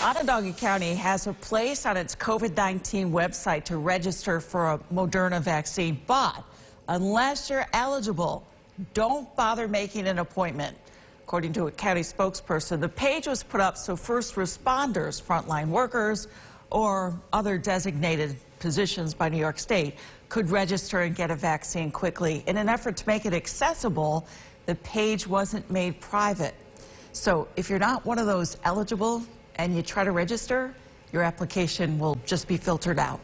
Onondaga County has a place on its COVID-19 website to register for a Moderna vaccine, but unless you're eligible, don't bother making an appointment. According to a county spokesperson, the page was put up so first responders, frontline workers, or other designated positions by New York State could register and get a vaccine quickly. In an effort to make it accessible, the page wasn't made private. So if you're not one of those eligible and you try to register, your application will just be filtered out.